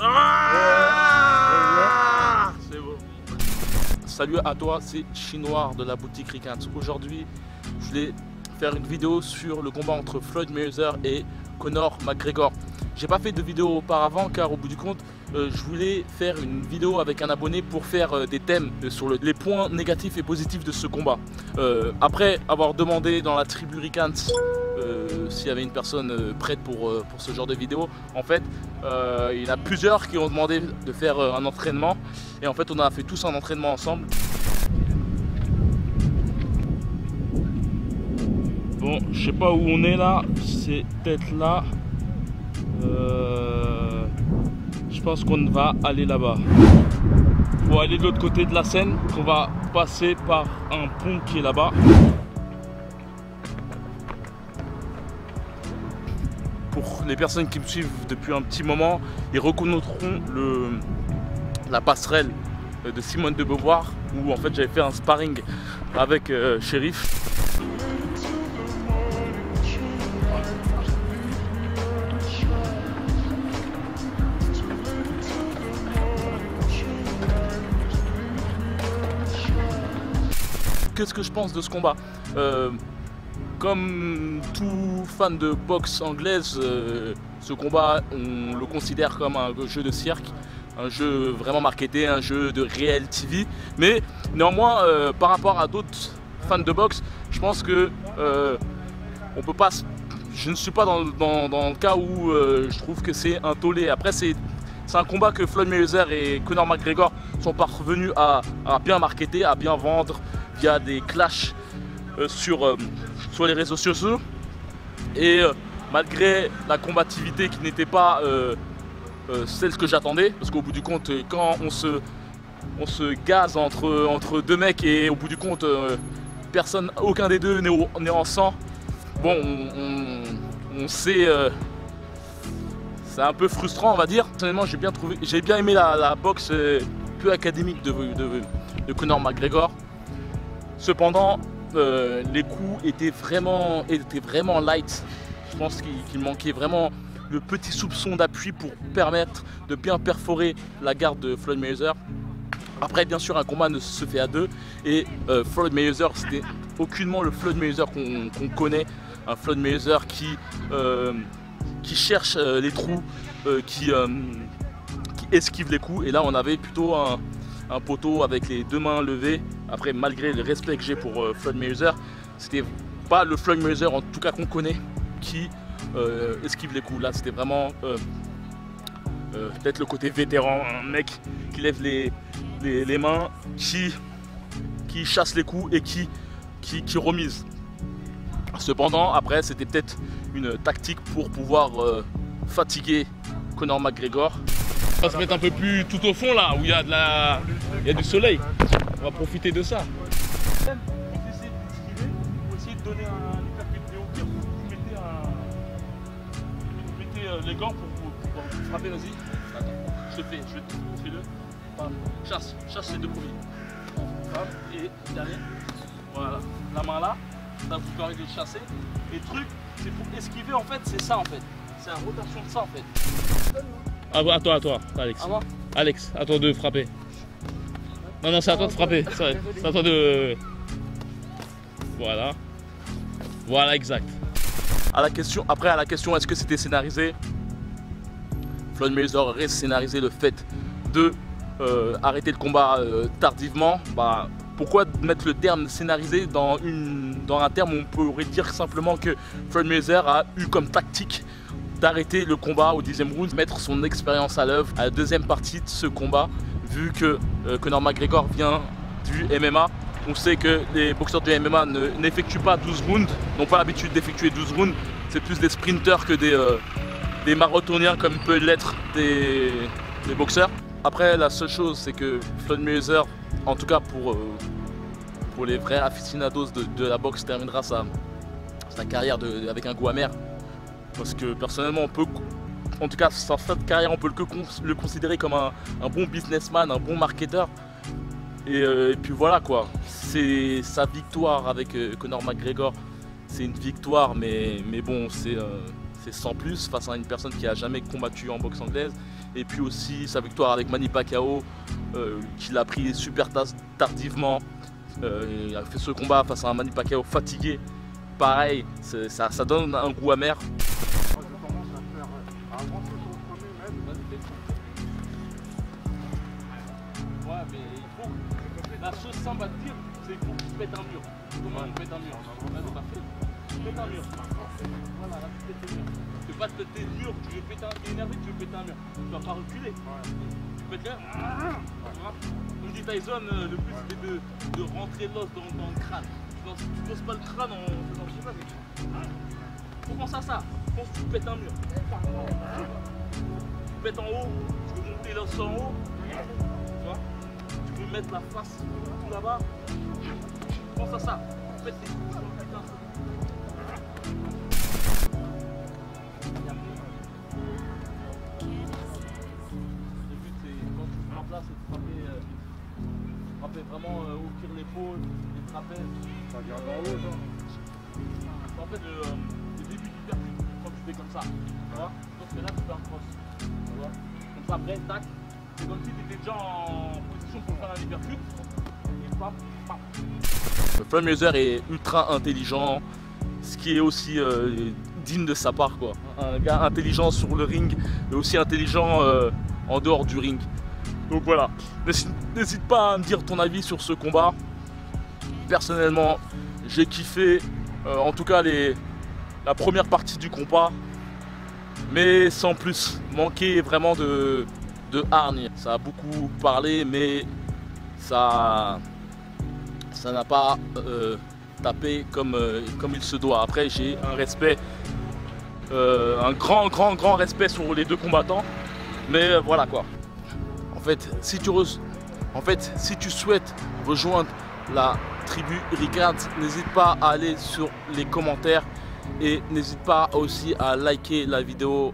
Ah. Salut à toi, c'est Chinois de la boutique Ricant. Aujourd'hui, je voulais faire une vidéo sur le combat entre Floyd Mayweather et Conor McGregor. J'ai pas fait de vidéo auparavant car au bout du compte, euh, je voulais faire une vidéo avec un abonné pour faire euh, des thèmes sur les points négatifs et positifs de ce combat. Euh, après avoir demandé dans la tribu Ricant s'il y avait une personne prête pour ce genre de vidéo, en fait, il y en a plusieurs qui ont demandé de faire un entraînement et en fait on a fait tous un entraînement ensemble. Bon, je sais pas où on est là, c'est peut-être là. Euh, je pense qu'on va aller là-bas. Pour aller de l'autre côté de la Seine, on va passer par un pont qui est là-bas. Pour les personnes qui me suivent depuis un petit moment, ils reconnaîtront le, la passerelle de Simone de Beauvoir où en fait j'avais fait un sparring avec euh, Shérif. Qu'est-ce que je pense de ce combat euh, Comme tout fan de boxe anglaise, euh, ce combat, on le considère comme un jeu de cirque, un jeu vraiment marketé, un jeu de réel TV. Mais néanmoins, euh, par rapport à d'autres fans de boxe, je pense que on peut pas. Je ne suis pas dans, le cas où je trouve que c'est un tollé. Après, c'est un combat que Floyd Mayweather et Conor McGregor sont parvenus à, à bien marketer, à bien vendre, il y a des clashs euh, sur, euh, sur les réseaux sociaux. Et euh, malgré la combativité qui n'était pas celle que j'attendais, parce qu'au bout du compte, quand on se, on se gaze entre, entre deux mecs et au bout du compte, personne, aucun des deux n'est en sang, bon, on, sait c'est un peu frustrant on va dire. Personnellement j'ai bien trouvé, j'ai bien aimé la, boxe peu académique de, de, de Conor McGregor. Cependant, euh, les coups étaient vraiment, étaient vraiment light. Je pense qu'il manquait vraiment le petit soupçon d'appui pour permettre de bien perforer la garde de Floyd Mayweather. Après, bien sûr, un combat ne se fait à deux. Et euh, Floyd Mayweather, c'était aucunement le Floyd Mayweather qu'on connaît. Un Floyd Mayweather qui, euh, cherche les trous, qui, qui, esquive les coups. Et là, on avait plutôt un poteau avec les deux mains levées. Après, malgré le respect que j'ai pour euh, Mayweather, c'était pas le Floyd Mayweather, en tout cas qu'on connaît, qui euh, esquive les coups. Là, c'était vraiment euh, peut-être le côté vétéran, un mec qui lève les, les, mains, qui, qui chasse les coups et qui, qui, qui remise. Cependant, après, c'était peut-être une tactique pour pouvoir fatiguer Conor McGregor. On va se mettre un peu plus tout au fond là, où il y a, de la... il y a du soleil. On va profiter de ça. Vous essayez vous essayez de donner un état vidéo, vous mettez, un... vous mettez euh, les gants pour, pour, pour frapper, vas-y. Attends, je te fais, je te fais-le. Chasse, chasse les deux premiers. Et derrière, voilà, la main là, ça vous permet de chasser. Et le truc, c'est pour esquiver en fait, c'est ça en fait. C'est la rotation de ça en fait. Ah, à toi, à toi, Alex. Alex, à toi de frapper. Non, non, c'est à toi de frapper. C'est à toi de. Voilà. Voilà, exact. Après, à la question, est-ce que c'était scénarisé? Floyd Mayweather aurait scénarisé le fait de euh, arrêter le combat euh, tardivement. Bah, pourquoi mettre le terme scénarisé dans un terme où on pourrait dire simplement que Floyd Mayweather a eu comme tactique d'arrêter le combat au dixième round, mettre son expérience à l'œuvre à la deuxième partie de ce combat, vu que euh, Conor McGregor vient du MMA. On sait que les boxeurs du MMA n'effectuent pas 12 rounds, n'ont pas l'habitude d'effectuer 12 rounds. C'est plus des sprinters que des, euh, des marathoniens comme peut l'être des, boxeurs. Après, la seule chose, c'est que Floyd Mayweather, en tout cas pour, euh, pour les vrais aficionados de, la boxe, terminera sa, sa carrière avec un goût amer. Parce que personnellement, on peut, en tout cas, sa fin de carrière, on peut le, considérer comme un, bon businessman, un bon marketeur. Euh, et, puis voilà quoi, c'est sa victoire avec euh, Conor McGregor, c'est une victoire, mais, mais bon, euh, c'est sans plus face à une personne qui a jamais combattu en boxe anglaise Et puis aussi sa victoire avec Manny Pacquiao, qu'il a pris super tardivement. il a fait ce combat face à un Manny Pacquiao fatigué. Pareil, ça donne un goût amer. La chose simple à te dire, c'est qu'il faut que tu pètes un mur. Comment on pète un mur? Vas-y, parfait. Tu pètes un mur. Voilà, là, tu pètes le mur. Tu veux pas te péter le mur, tu veux péter un énervé, tu veux péter un mur. Tu vas pas reculer. Tu pètes mur. Comme dit Tyson, euh, le but c'était de, de rentrer l'os dans, dans, le crâne. Tu ne poses pas le crâne en faisant je sais pas, mais. Faut penser à ça. Pense que tu pètes un mur. Tu pètes en haut, tu veux monter l'os en haut. Vois mettre la face tout là-bas. Pense à ça. Faites des coups sur le putain. Le but c'est quand tu prends place c'est de frapper, euh, frapper vraiment euh, au pire l'épaule, les trapèzes. Ça vient d'en haut ça. En fait le, euh, le début du percute quand tu fais comme ça. Tu vois Donc là tu fais un cross. Tu vois Comme ça après tac. C'est comme si tu étais déjà en pour faire un hypercut. Et. Le est ultra intelligent, ce qui est aussi euh, digne de sa part. Quoi. Un gars intelligent sur le ring, mais aussi intelligent euh, en dehors du ring. Donc voilà, n'hésite pas à me dire ton avis sur ce combat. Personnellement, j'ai kiffé, euh, en tout cas les, la première partie du combat, mais sans plus, manquer vraiment de, de hargne. Ça a beaucoup parlé, mais ça ça n'a pas euh, tapé comme, euh, comme il se doit. Après, j'ai un respect, euh, un grand, grand, grand respect sur les deux combattants. Mais voilà quoi. En fait, si tu, en fait, si tu souhaites rejoindre la tribu Ricard, n'hésite pas à aller sur les commentaires et n'hésite pas aussi à liker la vidéo,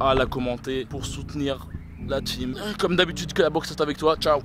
à la commenter pour soutenir la team. Comme d'habitude que la boxe est avec toi. Ciao